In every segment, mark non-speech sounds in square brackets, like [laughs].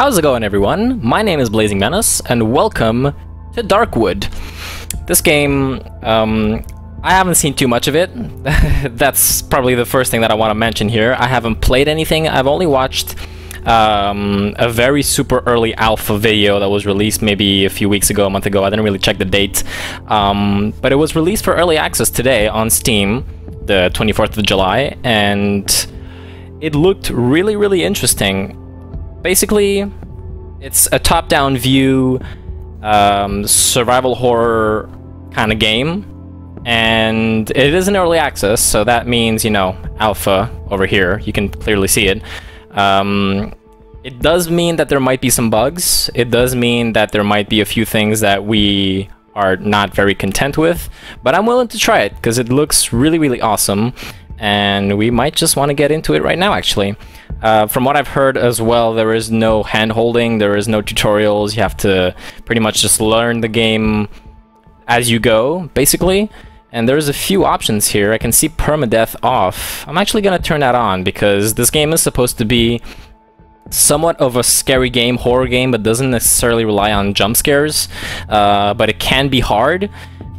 How's it going everyone? My name is Blazing Menace and welcome to Darkwood. This game, um, I haven't seen too much of it. [laughs] That's probably the first thing that I want to mention here. I haven't played anything. I've only watched um, a very super early alpha video that was released maybe a few weeks ago, a month ago. I didn't really check the date. Um, but it was released for early access today on Steam, the 24th of July, and it looked really, really interesting. Basically, it's a top-down view um, survival horror kind of game, and it is an early access, so that means, you know, alpha over here. You can clearly see it. Um, it does mean that there might be some bugs. It does mean that there might be a few things that we are not very content with, but I'm willing to try it because it looks really, really awesome, and we might just want to get into it right now, actually. Uh, from what I've heard as well, there is no hand-holding, there is no tutorials, you have to pretty much just learn the game as you go, basically. And there's a few options here. I can see permadeath off. I'm actually gonna turn that on because this game is supposed to be somewhat of a scary game, horror game, but doesn't necessarily rely on jump scares. Uh, but it can be hard,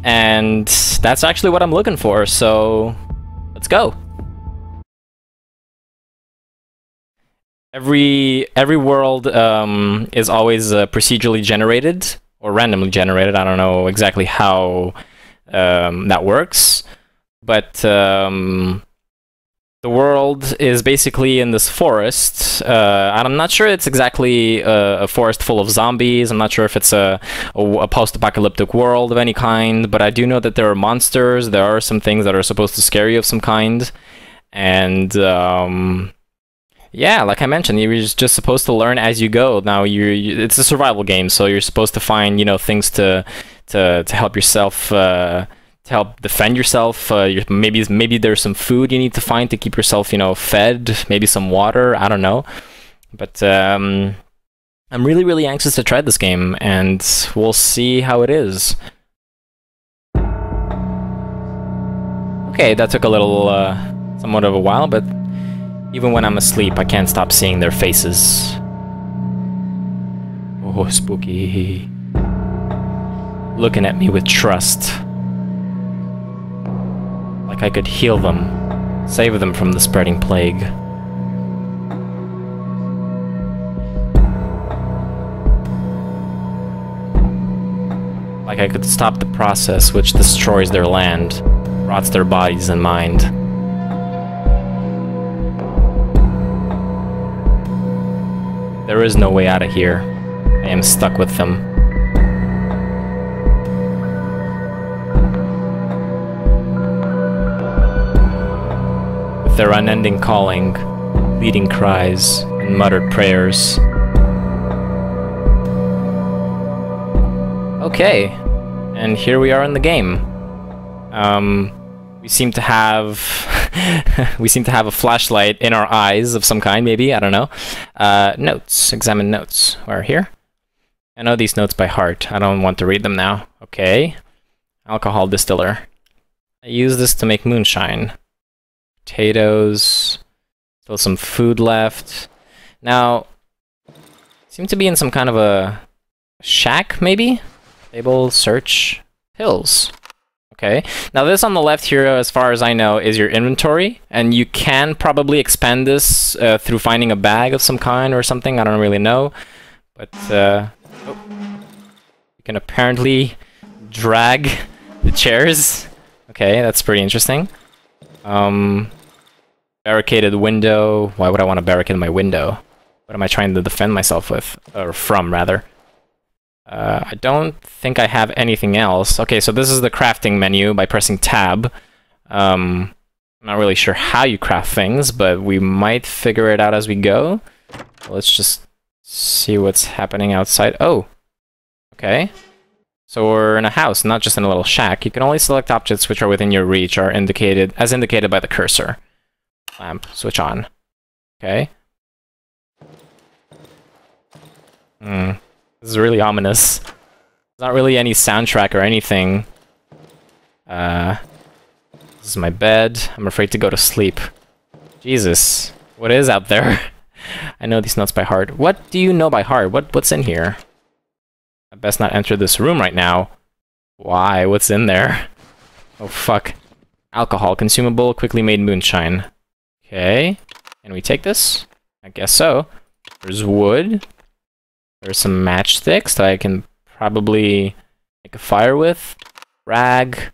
and that's actually what I'm looking for, so let's go. Every every world um, is always uh, procedurally generated or randomly generated. I don't know exactly how um, that works, but um, the world is basically in this forest. Uh, and I'm not sure it's exactly a, a, forest full of zombies. I'm not sure if it's a, a, a post-apocalyptic world of any kind, but I do know that there are monsters. There are some things that are supposed to scare you of some kind, and um, yeah, like I mentioned, you're just supposed to learn as you go. Now, you it's a survival game, so you're supposed to find you know things to to to help yourself. Uh, to help defend yourself, uh, maybe maybe there's some food you need to find to keep yourself, you know, fed. Maybe some water. I don't know, but um, I'm really really anxious to try this game, and we'll see how it is. Okay, that took a little, uh, somewhat of a while, but even when I'm asleep, I can't stop seeing their faces. Oh, spooky. Looking at me with trust. Like I could heal them, save them from the spreading plague. Like I could stop the process which destroys their land, rots their bodies and mind. There is no way out of here. I am stuck with them. With their unending calling, pleading cries, and muttered prayers. Okay, and here we are in the game. Um, we seem to have [laughs] we seem to have a flashlight in our eyes of some kind, maybe, I don't know. Uh, notes, examine notes. Where here? I know these notes by heart. I don't want to read them now. Okay. Alcohol distiller. I use this to make moonshine. Potatoes. Still some food left. Now, seem to be in some kind of a shack, maybe? Table, search, pills. Okay, now this on the left here, as far as I know, is your inventory, and you can probably expand this uh, through finding a bag of some kind or something, I don't really know. But, uh, oh, you can apparently drag the chairs. Okay, that's pretty interesting. Um, barricaded window, why would I want to barricade my window? What am I trying to defend myself with? Or from, rather. Uh, I don't think I have anything else. Okay, so this is the crafting menu by pressing tab. Um, I'm not really sure how you craft things, but we might figure it out as we go. Let's just see what's happening outside. Oh, okay. So we're in a house, not just in a little shack. You can only select objects which are within your reach, are indicated as indicated by the cursor. Lamp, switch on. Okay. Hmm. This is really ominous. There's not really any soundtrack or anything. Uh, this is my bed. I'm afraid to go to sleep. Jesus, what is out there? [laughs] I know these notes by heart. What do you know by heart? What What's in here? I best not enter this room right now. Why? What's in there? Oh, fuck. Alcohol. Consumable. Quickly made moonshine. Okay. Can we take this? I guess so. There's wood. There's some matchsticks that I can probably make a fire with. Rag.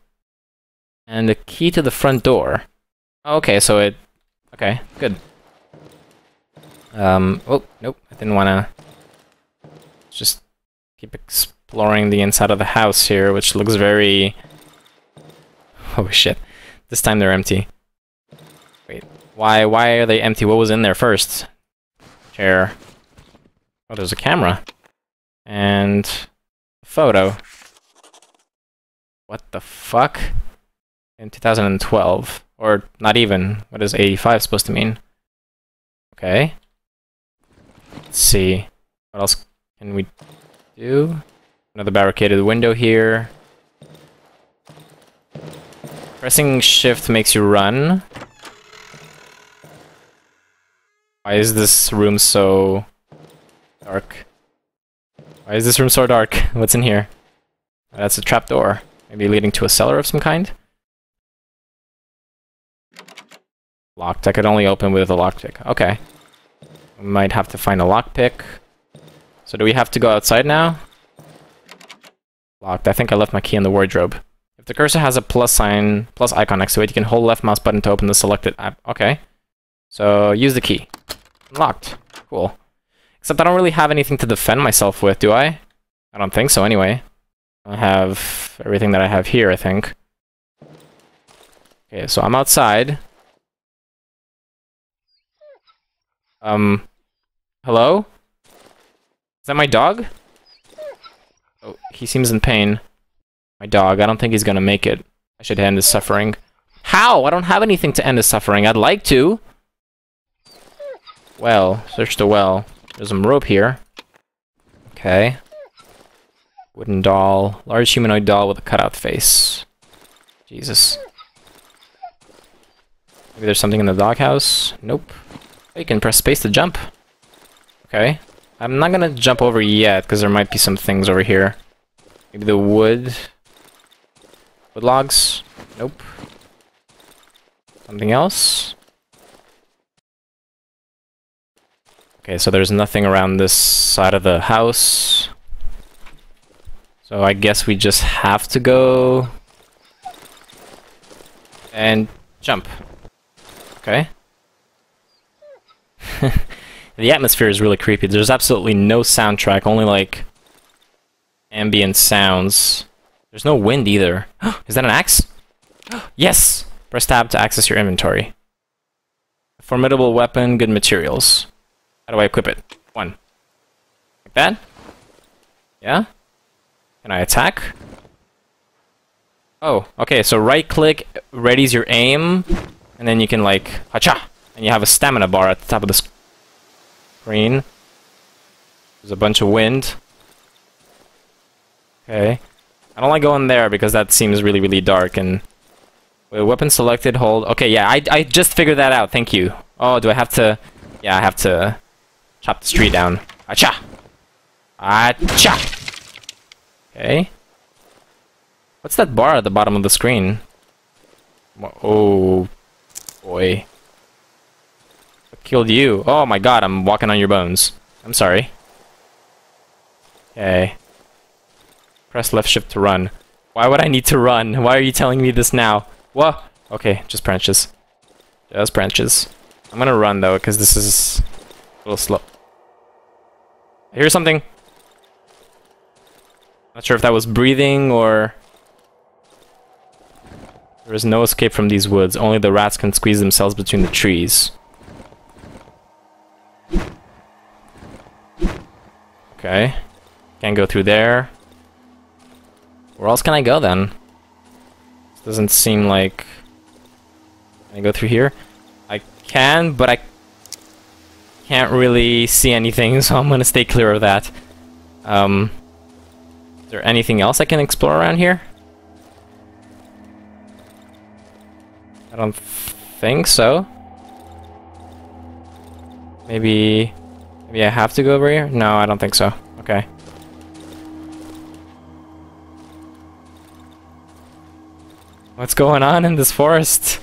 And a key to the front door. Okay, so it... Okay, good. Um, oh, nope, I didn't want to... Just keep exploring the inside of the house here, which looks very... [laughs] Oh shit. This time they're empty. Wait, why, why are they empty? What was in there first? Chair. Oh, there's a camera. And... A photo. What the fuck? In 2012. Or not even. What is 85 supposed to mean? Okay. Let's see. What else can we do? Another barricaded window here. Pressing shift makes you run. Why is this room so dark? Why is this room so dark? [laughs] What's in here? That's a trapdoor. Maybe leading to a cellar of some kind? Locked. I could only open with a lockpick. Okay. We might have to find a lockpick. So do we have to go outside now? Locked. I think I left my key in the wardrobe. If the cursor has a plus sign, plus icon next to it, you can hold left mouse button to open the selected app. Okay. So use the key. Locked. Cool. Except I don't really have anything to defend myself with, do I? I don't think so anyway. I have everything that I have here, I think. Okay, so I'm outside. Um, hello? Is that my dog? Oh, he seems in pain. My dog, I don't think he's gonna make it. I should end his suffering. How? I don't have anything to end his suffering. I'd like to. Well, search the well. There's some rope here. Okay. Wooden doll. Large humanoid doll with a cutout face. Jesus. Maybe there's something in the doghouse? Nope. Oh, you can press space to jump. Okay. I'm not gonna jump over yet, because there might be some things over here. Maybe the wood... Wood logs? Nope. Something else? Okay, so there's nothing around this side of the house. So I guess we just have to go... And jump. Okay. [laughs] the atmosphere is really creepy. There's absolutely no soundtrack, only like ambient sounds. There's no wind either. [gasps] is that an axe? [gasps] yes! Press tab to access your inventory. Formidable weapon, good materials. How do I equip it? One. Like that? Yeah? Can I attack? Oh, okay, so right click readies your aim, and then you can like, hacha! And you have a stamina bar at the top of the screen. There's a bunch of wind. Okay. I don't like going there because that seems really, really dark and... Wait, weapon selected, hold... Okay, yeah, I, I just figured that out, thank you. Oh, do I have to... Yeah, I have to chop the street down. Acha! Acha! Okay. What's that bar at the bottom of the screen? Oh, boy killed you? Oh my god, I'm walking on your bones. I'm sorry. Okay. Press left shift to run. Why would I need to run? Why are you telling me this now? Whoa! Okay, just branches. Just branches. I'm gonna run though, because this is little slow. I hear something. Not sure if that was breathing or... There is no escape from these woods. Only the rats can squeeze themselves between the trees. Okay. Can't go through there. Where else can I go then? This doesn't seem like... Can I go through here? I can, but I can't really see anything, [laughs] so I'm gonna stay clear of that. Um, is there anything else I can explore around here? I don't think so. Maybe... Maybe I have to go over here? No, I don't think so. Okay. What's going on in this forest?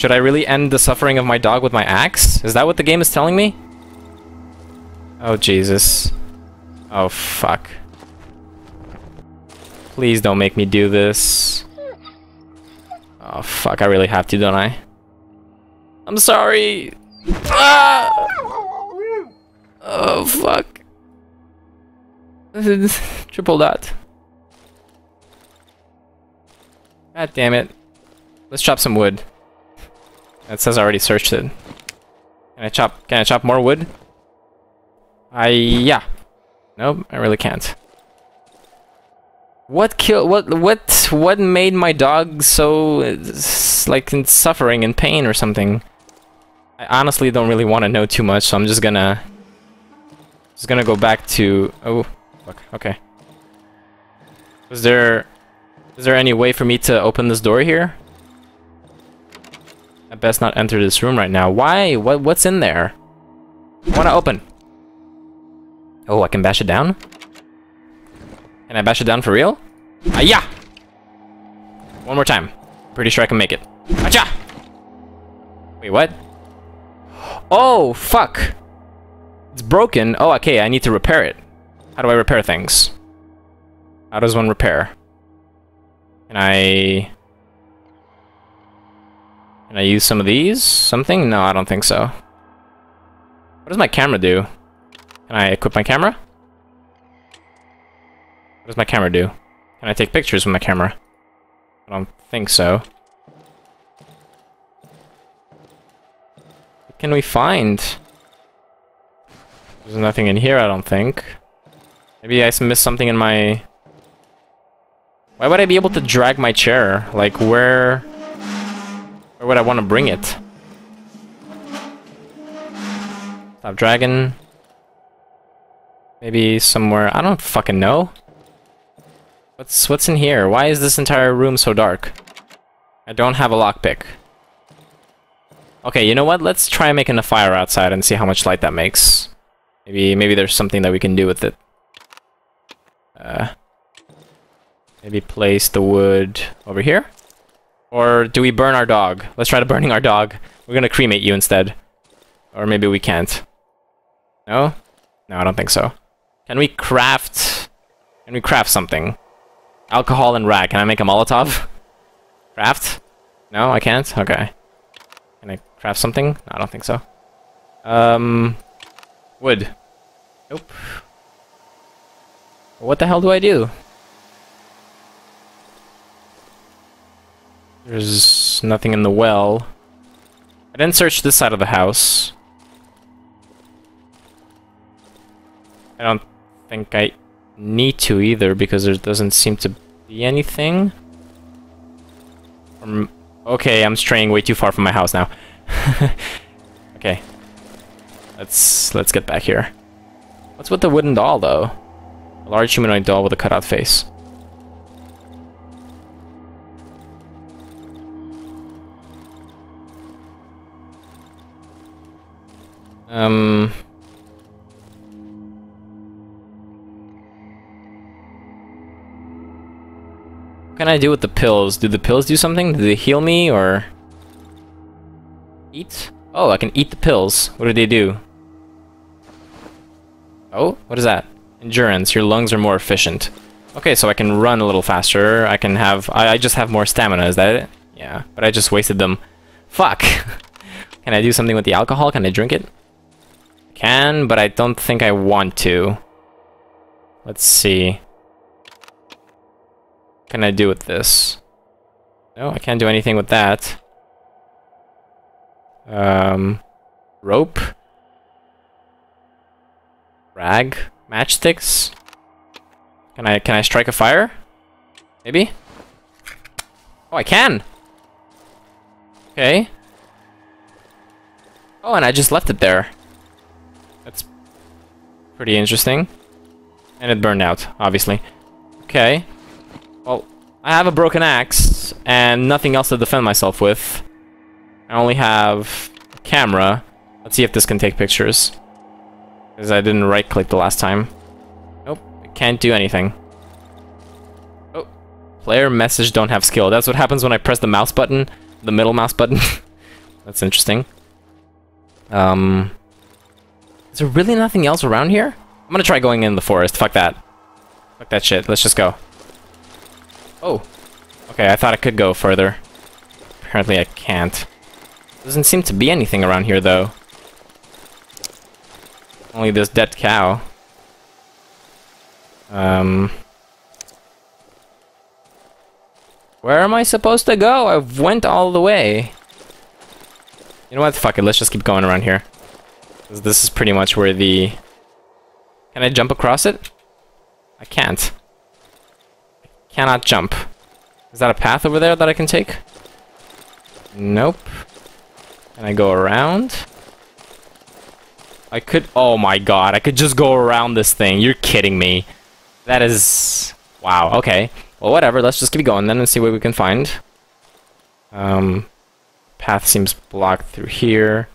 Should I really end the suffering of my dog with my axe? Is that what the game is telling me? Oh, Jesus. Oh, fuck. Please don't make me do this. Oh, fuck, I really have to, don't I? I'm sorry! Ah! Oh, fuck. [laughs] Triple dot. God damn it. Let's chop some wood. It says I already searched it. Can I chop, can I chop more wood? I, yeah. Nope, I really can't. What kill, what, what, what made my dog so, like, in suffering and pain or something? I honestly don't really want to know too much, so I'm just gonna, just gonna go back to, oh, fuck, okay. Was there, is there any way for me to open this door here? I best not enter this room right now. Why? What? What's in there? I want to open. Oh, I can bash it down? Can I bash it down for real? Ah, yeah! One more time. Pretty sure I can make it. Acha! Wait, what? Oh, fuck! It's broken. Oh, okay, I need to repair it. How do I repair things? How does one repair? Can I... Can I use some of these? Something? No, I don't think so. What does my camera do? Can I equip my camera? What does my camera do? Can I take pictures with my camera? I don't think so. What can we find? There's nothing in here, I don't think. Maybe I missed something in my... Why would I be able to drag my chair? Like, where... Where would I want to bring it? Stop dragon. Maybe somewhere... I don't fucking know. What's what's in here? Why is this entire room so dark? I don't have a lockpick. Okay, you know what? Let's try making a fire outside and see how much light that makes. Maybe maybe there's something that we can do with it. Uh, maybe place the wood over here. Or do we burn our dog? Let's try to burning our dog. We're gonna cremate you instead. Or maybe we can't. No? No, I don't think so. Can we craft... Can we craft something? Alcohol and rag. Can I make a Molotov? Craft? No, I can't? Okay. Can I craft something? No, I don't think so. Um... Wood. Nope. What the hell do I do? There's nothing in the well. I didn't search this side of the house. I don't think I need to either because there doesn't seem to be anything. Um, okay, I'm straying way too far from my house now. [laughs] okay. Let's let's get back here. What's with the wooden doll though? A large humanoid doll with a cutout face. Um... What can I do with the pills? Do the pills do something? Do they heal me, or... Eat? Oh, I can eat the pills. What do they do? Oh, what is that? Endurance. Your lungs are more efficient. Okay, so I can run a little faster. I can have... I, I just have more stamina, is that it? Yeah, but I just wasted them. Fuck! [laughs] can I do something with the alcohol? Can I drink it? Can, but I don't think I want to. Let's see. What can I do with this? No, I can't do anything with that. Um, rope? Rag? Matchsticks? Can I, can I strike a fire? Maybe? Oh, I can! Okay. Oh, and I just left it there. Pretty interesting. And it burned out, obviously. Okay. Well, I have a broken axe and nothing else to defend myself with. I only have a camera. Let's see if this can take pictures. Because I didn't right-click the last time. Nope, it can't do anything. Oh, player message don't have skill. That's what happens when I press the mouse button, the middle mouse button. [laughs] That's interesting. Um, there really nothing else around here? I'm gonna try going in the forest. Fuck that. Fuck that shit. Let's just go. Oh. Okay, I thought I could go further. Apparently I can't. Doesn't seem to be anything around here, though. Only this dead cow. Um... Where am I supposed to go? I've went all the way. You know what? Fuck it. Let's just keep going around here. This is pretty much where the... Can I jump across it? I can't. I cannot jump. Is that a path over there that I can take? Nope. Can I go around? I could... Oh my god, I could just go around this thing. You're kidding me. That is... Wow, okay. Well, whatever. Let's just keep going then and see what we can find. Um, path seems blocked through here.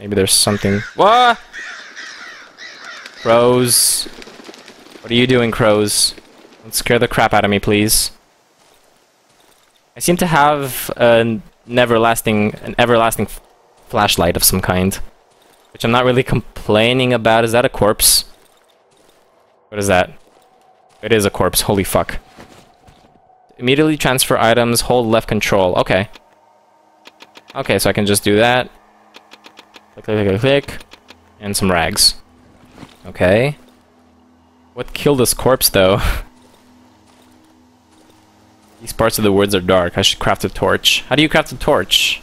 Maybe there's something... What? Crows. What are you doing, crows? Don't scare the crap out of me, please. I seem to have a never-lasting, an everlasting flashlight of some kind. Which I'm not really complaining about. Is that a corpse? What is that? It is a corpse. Holy fuck. Immediately transfer items, hold left control. Okay. Okay, so I can just do that. Click, click, click, click. And some rags. Okay. What killed this corpse, though? [laughs] These parts of the woods are dark. I should craft a torch. How do you craft a torch?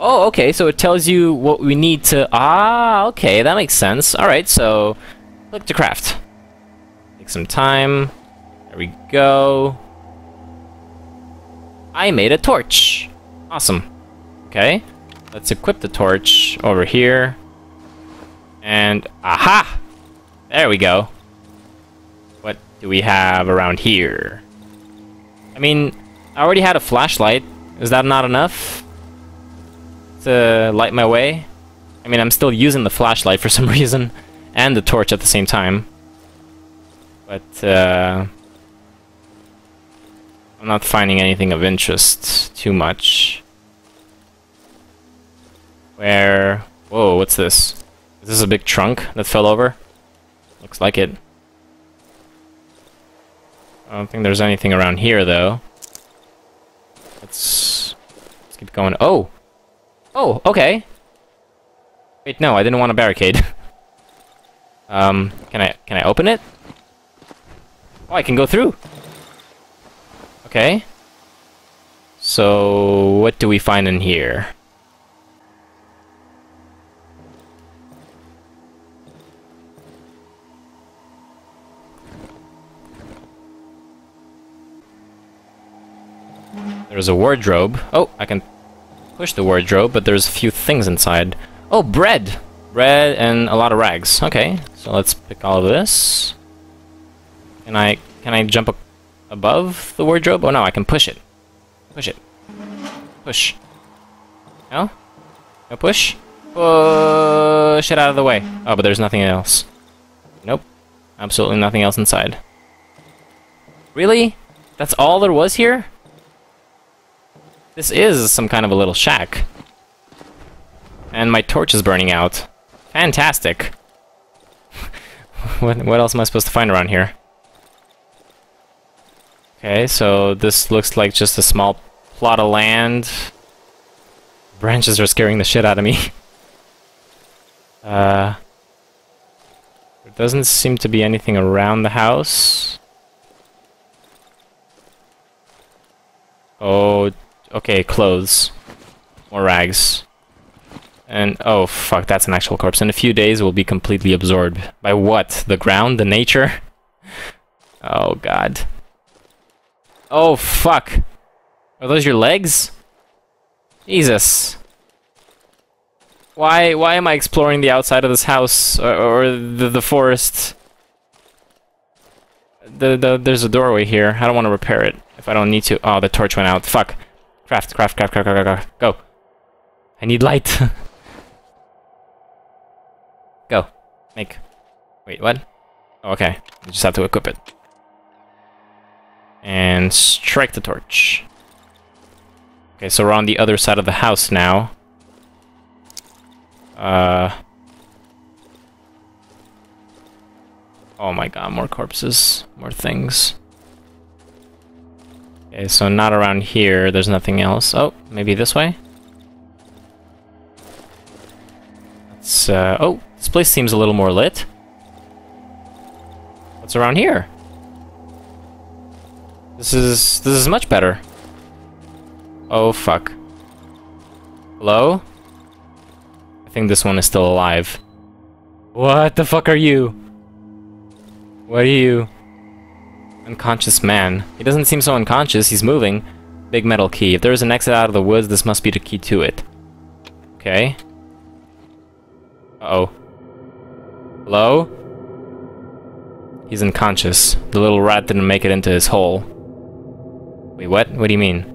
Oh, okay, so it tells you what we need to... Ah, okay, that makes sense. Alright, so... Click to craft. Take some time. There we go. I made a torch. Awesome. Okay, let's equip the torch over here. And... Aha! There we go What do we have around here? I mean, I already had a flashlight. Is that not enough to light my way? I mean, I'm still using the flashlight for [laughs] some reason, and the torch at the same time. But, uh... I'm not finding anything of interest too much. Where... Whoa, what's this? Is this a big trunk that fell over? Looks like it. I don't think there's anything around here, though. Let's, let's keep going. Oh! Oh, okay. Wait, no, I didn't want a barricade. [laughs] um, can I, can I open it? Oh, I can go through! Okay. So, what do we find in here? There's a wardrobe. Oh, I can push the wardrobe, but there's a few things inside. Oh, bread! Bread and a lot of rags. Okay, so let's pick all of this. Can I can I jump above the wardrobe? Oh no, I can push it. Push it. Push. No? No push? Push it out of the way. Oh, but there's nothing else. Nope. Absolutely nothing else inside. Really? That's all there was here? This is some kind of a little shack. And my torch is burning out. Fantastic. [laughs] what, what else am I supposed to find around here? Okay, so this looks like just a small plot of land. Branches are scaring the shit out of me. [laughs] uh, there doesn't seem to be anything around the house. Oh, Okay, clothes. More rags. And, oh fuck, that's an actual corpse. In a few days, we'll be completely absorbed. By what? The ground? The nature? [laughs] Oh god. Oh fuck! Are those your legs? Jesus. Why, why am I exploring the outside of this house, or, or the, the forest? The, the, there's a doorway here. I don't want to repair it if I don't need to. Oh, the torch went out. Fuck. Craft, craft, craft, craft, craft, craft. Go, I need light. [laughs] Go. Make. Wait, what? Oh, okay. You just have to equip it. And strike the torch. Okay, so we're on the other side of the house now. Uh... Oh my god, more corpses. More things. Okay, so not around here. There's nothing else. Oh, maybe this way? Let's, uh... Oh, this place seems a little more lit. What's around here? This is... this is much better. Oh, fuck. Hello? I think this one is still alive. What the fuck are you? What are you? Unconscious man. He doesn't seem so unconscious, he's moving. Big metal key. If there is an exit out of the woods, this must be the key to it. Okay. Uh oh Hello? He's unconscious. The little rat didn't make it into his hole. Wait, what? What do you mean?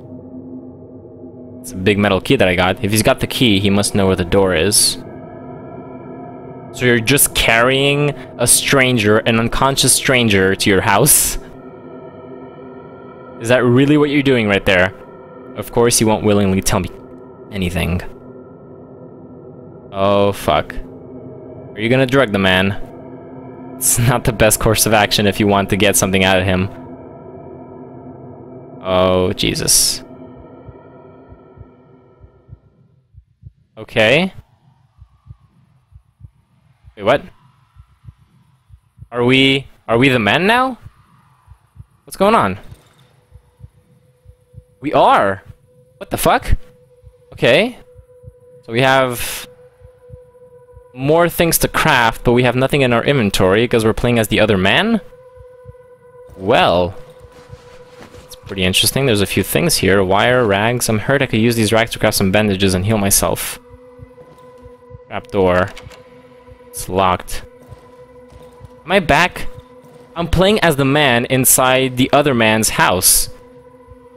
It's a big metal key that I got. If he's got the key, he must know where the door is. So you're just carrying a stranger, an unconscious stranger, to your house? Is that really what you're doing right there? Of course you won't willingly tell me anything. Oh, fuck. Are you gonna drug the man? It's not the best course of action if you want to get something out of him. Oh, Jesus. Okay. Wait, what? Are we... Are we the men now? What's going on? We are! What the fuck? Okay. So we have more things to craft, but we have nothing in our inventory because we're playing as the other man? Well, it's pretty interesting. There's a few things here. Wire, rags. I'm hurt I could use these rags to craft some bandages and heal myself. Trap door. It's locked. Am I back? I'm playing as the man inside the other man's house.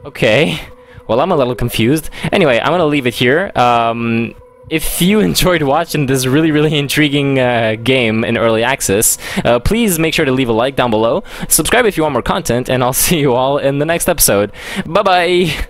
Okay. Well, I'm a little confused. Anyway, I'm gonna leave it here. Um, if you [laughs] enjoyed watching this really, really intriguing uh, game in early access, uh, please make sure to leave a like down below. Subscribe if you want more content, and I'll [laughs] see you all in the next episode. Bye bye!